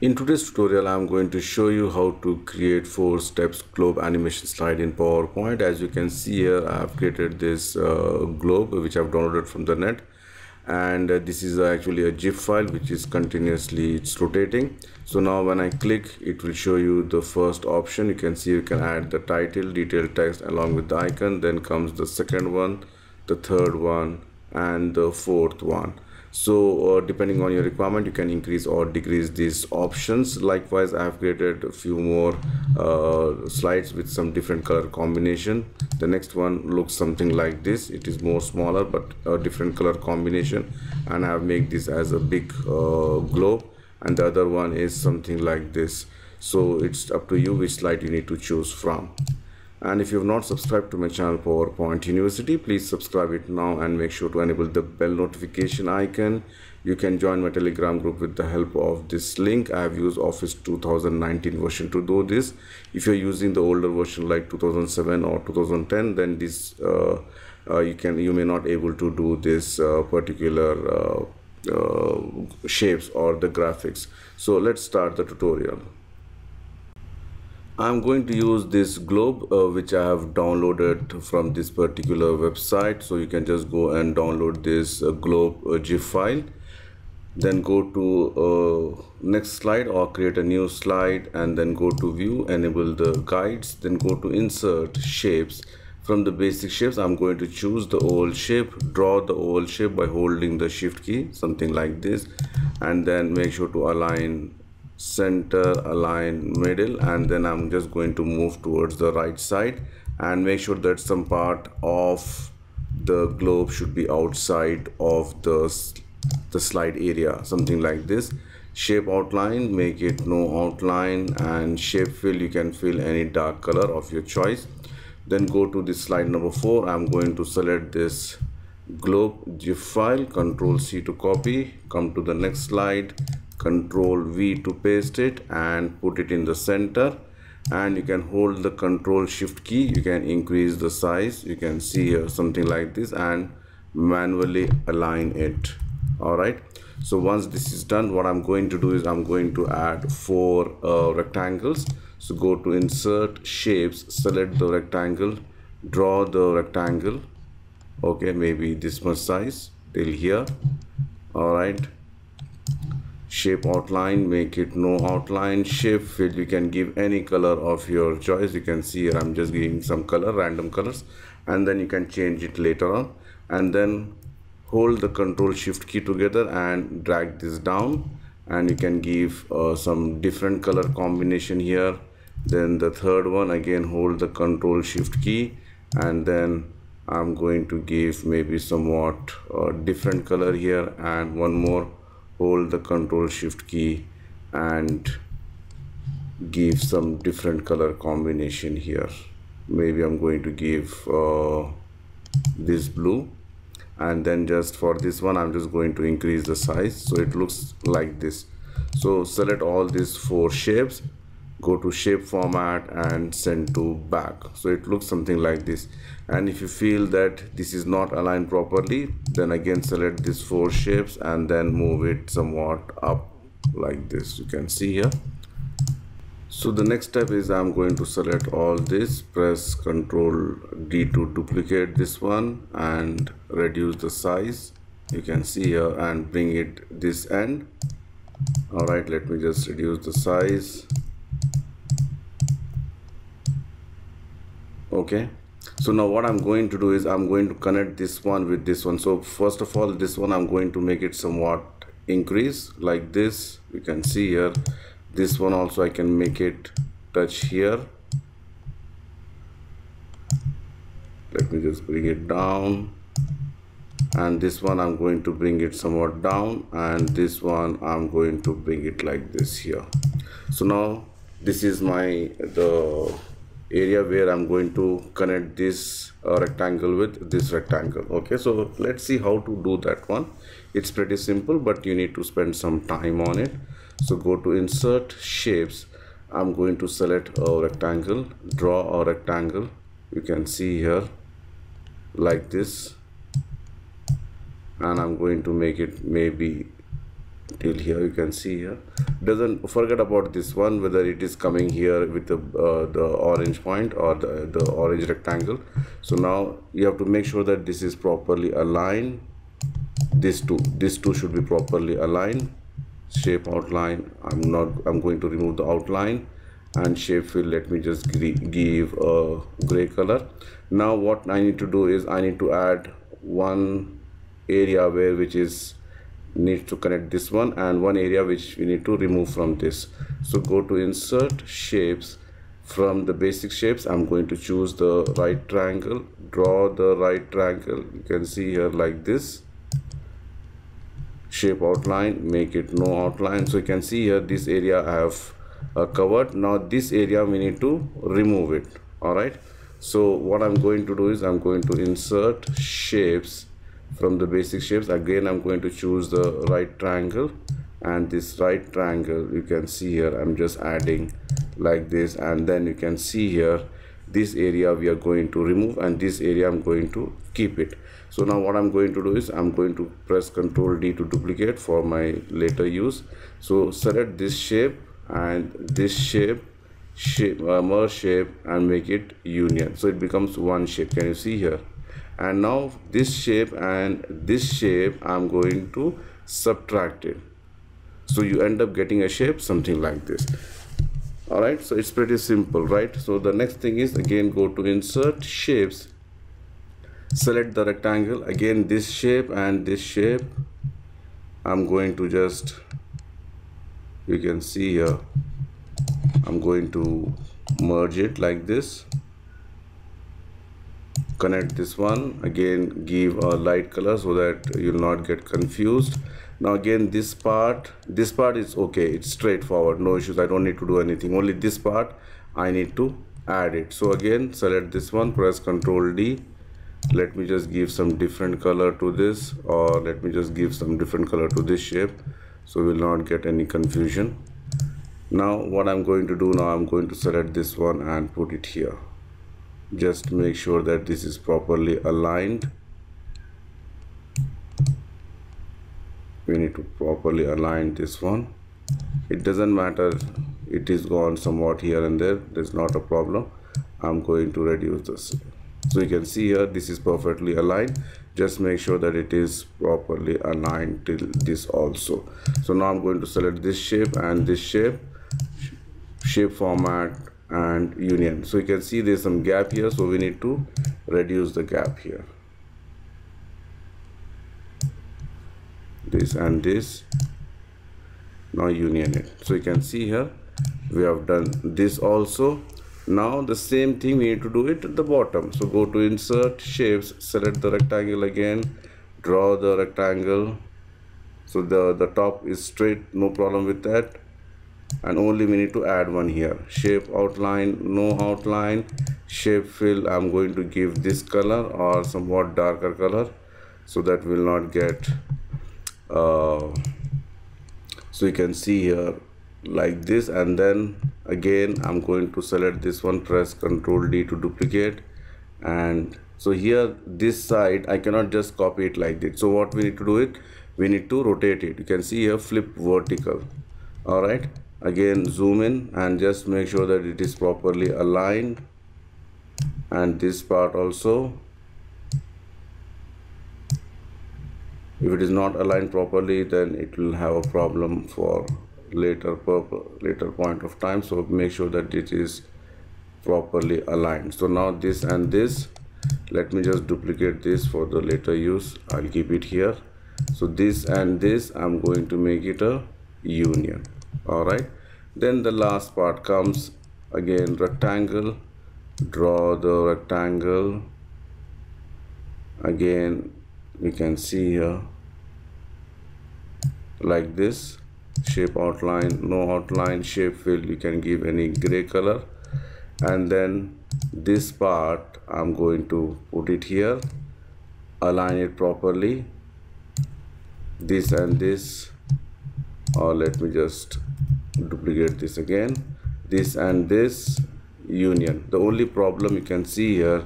In today's tutorial, I'm going to show you how to create four steps globe animation slide in PowerPoint. As you can see here, I have created this uh, globe which I've downloaded from the net and uh, this is actually a GIF file which is continuously it's rotating. So now when I click, it will show you the first option. You can see you can add the title, detailed text along with the icon. Then comes the second one, the third one and the fourth one so uh, depending on your requirement you can increase or decrease these options. Likewise i have created a few more uh, slides with some different color combination. The next one looks something like this. It is more smaller but a different color combination. And i have made this as a big uh, globe. And the other one is something like this. So it's up to you which slide you need to choose from and if you have not subscribed to my channel PowerPoint University please subscribe it now and make sure to enable the bell notification icon. You can join my telegram group with the help of this link. I have used office 2019 version to do this. If you're using the older version like 2007 or 2010 then this uh, uh, you can you may not able to do this uh, particular uh, uh, shapes or the graphics. So let's start the tutorial I'm going to use this globe uh, which I have downloaded from this particular website. So you can just go and download this uh, globe uh, GIF file. Then go to uh, next slide or create a new slide and then go to view enable the guides. Then go to insert shapes. From the basic shapes I'm going to choose the oval shape draw the oval shape by holding the shift key something like this. And then make sure to align center align middle and then I'm just going to move towards the right side and make sure that some part of the globe should be outside of the the slide area something like this. Shape outline make it no outline and shape fill you can fill any dark color of your choice. Then go to the slide number four. I'm going to select this globe gif file control c to copy. Come to the next slide control V to paste it and put it in the center. And you can hold the control shift key. You can increase the size. You can see here something like this and manually align it. All right. So once this is done what i'm going to do is i'm going to add four uh, rectangles. So go to insert shapes select the rectangle draw the rectangle. Okay maybe this much size till here. All right shape outline make it no outline shape fill you can give any color of your choice. You can see here i'm just giving some color random colors and then you can change it later on. And then hold the control shift key together and drag this down. And you can give uh, some different color combination here. Then the third one again hold the control shift key. And then I'm going to give maybe somewhat uh, different color here and one more hold the control shift key and give some different color combination here. Maybe I'm going to give uh, this blue and then just for this one I'm just going to increase the size so it looks like this. So select all these four shapes go to shape format and send to back. So it looks something like this. And if you feel that this is not aligned properly then again select these four shapes and then move it somewhat up like this. You can see here. So the next step is I'm going to select all this press ctrl D to duplicate this one and reduce the size. You can see here and bring it this end. Alright let me just reduce the size okay? So now what i'm going to do is i'm going to connect this one with this one. So first of all this one i'm going to make it somewhat increase like this. You can see here. This one also i can make it touch here. Let me just bring it down. And this one i'm going to bring it somewhat down. And this one i'm going to bring it like this here. So now this is my the area where I'm going to connect this uh, rectangle with this rectangle okay? So let's see how to do that one. It's pretty simple but you need to spend some time on it. So go to insert shapes. I'm going to select a rectangle draw a rectangle. You can see here like this. And I'm going to make it maybe till here you can see here. Doesn't forget about this one whether it is coming here with the uh, the orange point or the, the orange rectangle. So now you have to make sure that this is properly aligned. This two this two should be properly aligned. Shape outline i'm not i'm going to remove the outline. And shape fill let me just give a gray color. Now what i need to do is i need to add one area where which is needs to connect this one and one area which we need to remove from this. So go to insert shapes. From the basic shapes i'm going to choose the right triangle. Draw the right triangle. You can see here like this. Shape outline make it no outline. So you can see here this area i have uh, covered. Now this area we need to remove it. All right? So what i'm going to do is i'm going to insert shapes from the basic shapes. Again i'm going to choose the right triangle and this right triangle you can see here i'm just adding like this and then you can see here this area we are going to remove and this area i'm going to keep it. So now what i'm going to do is i'm going to press ctrl d to duplicate for my later use. So select this shape and this shape shape uh, merge shape and make it union. So it becomes one shape. Can you see here and now this shape and this shape I'm going to subtract it. So you end up getting a shape something like this. All right so it's pretty simple right? So the next thing is again go to insert shapes. Select the rectangle. Again this shape and this shape. I'm going to just you can see here. I'm going to merge it like this connect this one. Again give a light color so that you'll not get confused. Now again this part this part is okay. It's straightforward. No issues. I don't need to do anything. Only this part I need to add it. So again select this one. Press ctrl D. Let me just give some different color to this or let me just give some different color to this shape so we'll not get any confusion. Now what I'm going to do now I'm going to select this one and put it here just make sure that this is properly aligned. We need to properly align this one. It doesn't matter. It is gone somewhat here and there. There's not a problem. I'm going to reduce this. So you can see here this is perfectly aligned. Just make sure that it is properly aligned till this also. So now I'm going to select this shape and this shape. Shape format and union. So you can see there's some gap here so we need to reduce the gap here. This and this now union it. So you can see here we have done this also. Now the same thing we need to do it at the bottom. So go to insert shapes select the rectangle again draw the rectangle. So the the top is straight no problem with that and only we need to add one here. Shape outline no outline. Shape fill i'm going to give this color or somewhat darker color so that will not get uh, so you can see here like this. And then again i'm going to select this one press ctrl d to duplicate. And so here this side i cannot just copy it like this. So what we need to do it? We need to rotate it. You can see here flip vertical. All right again zoom in and just make sure that it is properly aligned. And this part also if it is not aligned properly then it will have a problem for later purpose later point of time. So make sure that it is properly aligned. So now this and this let me just duplicate this for the later use. I'll keep it here. So this and this i'm going to make it a union all right. Then the last part comes again rectangle. Draw the rectangle. Again we can see here like this shape outline no outline shape fill you can give any gray color. And then this part I'm going to put it here. Align it properly. This and this or let me just duplicate this again. This and this union. The only problem you can see here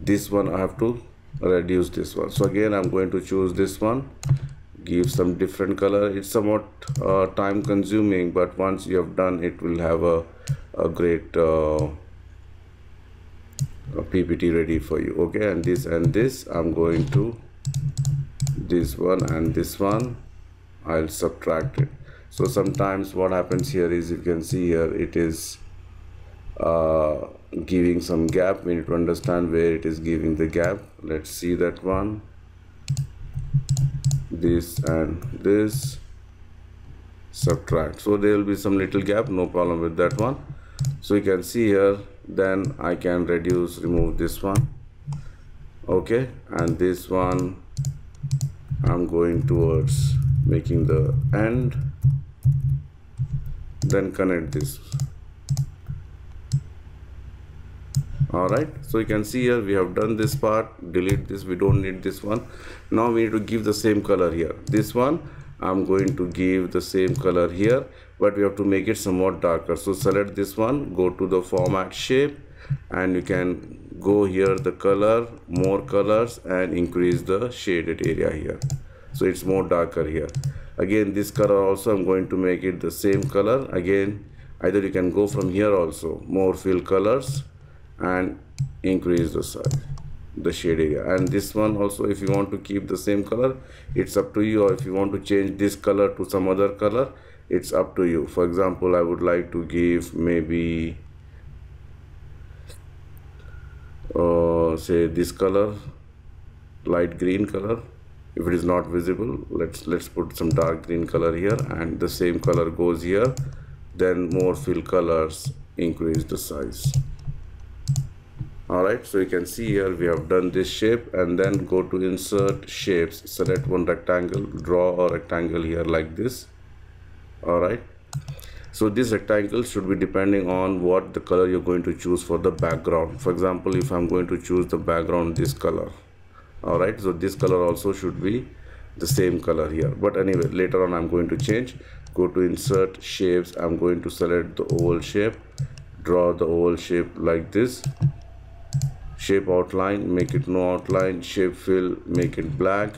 this one I have to reduce this one. So again I'm going to choose this one. Give some different color. It's somewhat uh, time consuming but once you have done it will have a, a great uh, a ppt ready for you. Okay and this and this i'm going to this one and this one. I'll subtract it so sometimes what happens here is you can see here it is uh, giving some gap. We need to understand where it is giving the gap. Let's see that one. This and this. Subtract. So there will be some little gap. No problem with that one. So you can see here then I can reduce remove this one. Okay. And this one I'm going towards making the end then connect this. All right so you can see here we have done this part delete this we don't need this one. Now we need to give the same color here. This one i'm going to give the same color here but we have to make it somewhat darker. So select this one go to the format shape and you can go here the color more colors and increase the shaded area here. So it's more darker here again this color also i'm going to make it the same color. Again either you can go from here also. More fill colors and increase the size the shade area and this one also if you want to keep the same color it's up to you. Or if you want to change this color to some other color it's up to you. For example i would like to give maybe uh, say this color light green color if it is not visible let's let's put some dark green color here and the same color goes here then more fill colors increase the size. All right so you can see here we have done this shape and then go to insert shapes. Select one rectangle draw a rectangle here like this. All right so this rectangle should be depending on what the color you're going to choose for the background. For example if i'm going to choose the background this color all right so this color also should be the same color here. But anyway later on i'm going to change. Go to insert shapes. I'm going to select the oval shape. Draw the oval shape like this. Shape outline make it no outline. Shape fill make it black.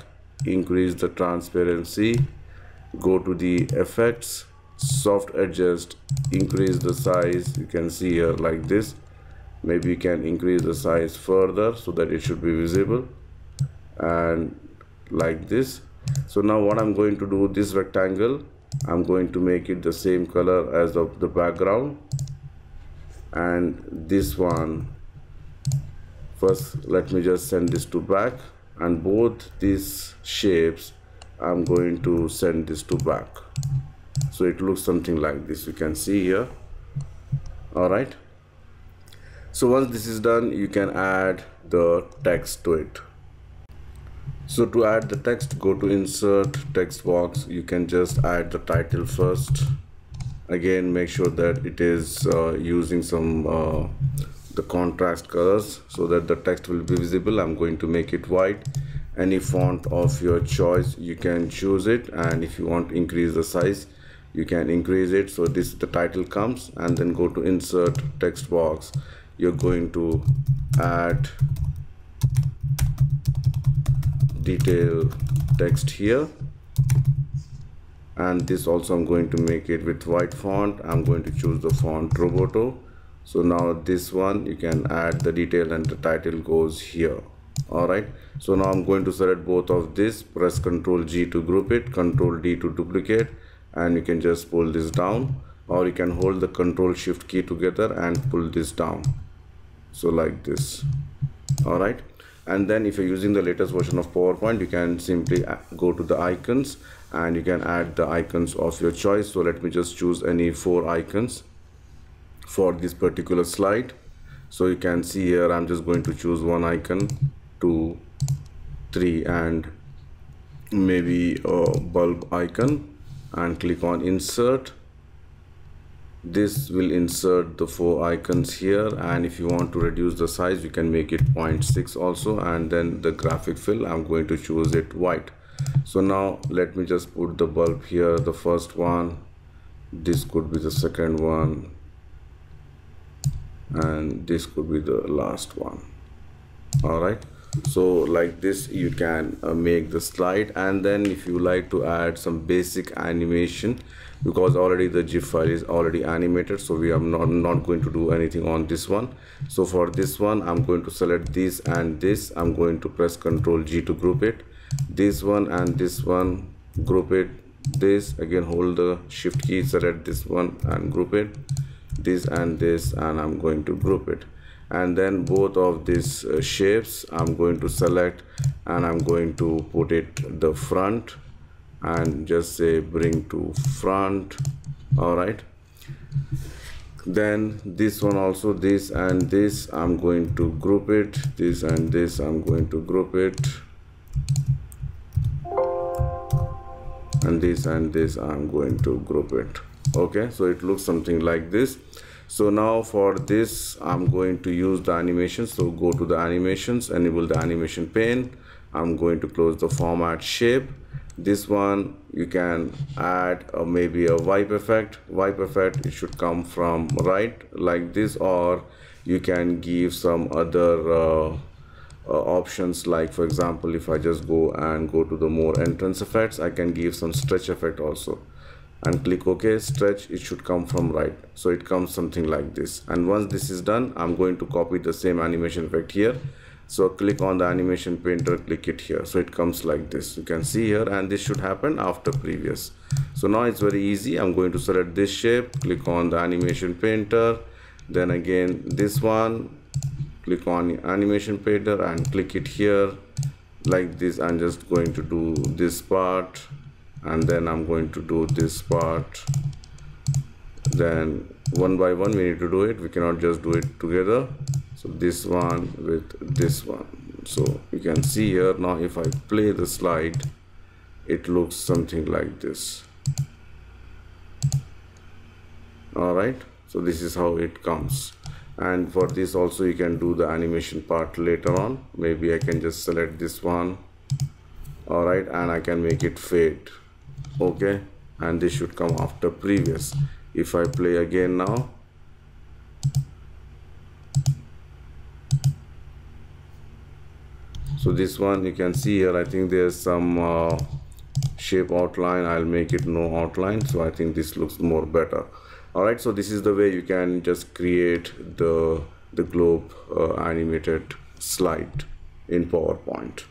Increase the transparency. Go to the effects. Soft edges. Increase the size. You can see here like this. Maybe you can increase the size further so that it should be visible and like this. So now what i'm going to do this rectangle i'm going to make it the same color as of the background. And this one first let me just send this to back. And both these shapes I'm going to send this to back. So it looks something like this you can see here. All right. So once this is done you can add the text to it so to add the text go to insert text box. You can just add the title first. Again make sure that it is uh, using some uh, the contrast colors so that the text will be visible. I'm going to make it white. Any font of your choice you can choose it. And if you want to increase the size you can increase it. So this the title comes. And then go to insert text box. You're going to add detail text here. And this also I'm going to make it with white font. I'm going to choose the font Roboto. So now this one you can add the detail and the title goes here. All right so now i'm going to select both of this. Press ctrl g to group it ctrl d to duplicate. And you can just pull this down. Or you can hold the control shift key together and pull this down. So like this. All right and then if you're using the latest version of powerpoint you can simply uh, go to the icons and you can add the icons of your choice. So let me just choose any four icons for this particular slide. So you can see here I'm just going to choose one icon two three and maybe a bulb icon and click on insert this will insert the four icons here and if you want to reduce the size you can make it 0.6 also and then the graphic fill I'm going to choose it white. So now let me just put the bulb here the first one. This could be the second one. And this could be the last one. All right so like this you can uh, make the slide. And then if you like to add some basic animation because already the gif file is already animated so we are not not going to do anything on this one. So for this one i'm going to select this and this. I'm going to press ctrl g to group it. This one and this one group it. This again hold the shift key select this one and group it. This and this and i'm going to group it and then both of these uh, shapes I'm going to select and I'm going to put it the front and just say bring to front all right? Then this one also this and this I'm going to group it. This and this I'm going to group it. And this and this I'm going to group it. Okay so it looks something like this so now for this i'm going to use the animation. So go to the animations enable the animation pane. I'm going to close the format shape. This one you can add maybe a wipe effect. Wipe effect it should come from right like this or you can give some other uh, uh, options. Like for example if i just go and go to the more entrance effects i can give some stretch effect also and click ok stretch it should come from right. So it comes something like this. And once this is done i'm going to copy the same animation effect here. So click on the animation painter click it here. So it comes like this. You can see here and this should happen after previous. So now it's very easy. I'm going to select this shape click on the animation painter then again this one click on animation painter and click it here like this. I'm just going to do this part and then I'm going to do this part. Then one by one we need to do it. We cannot just do it together. So this one with this one. So you can see here now if I play the slide it looks something like this. Alright so this is how it comes. And for this also you can do the animation part later on. Maybe I can just select this one. Alright and I can make it fade okay? And this should come after previous. If I play again now. So this one you can see here I think there's some uh, shape outline. I'll make it no outline so I think this looks more better. Alright so this is the way you can just create the the globe uh, animated slide in PowerPoint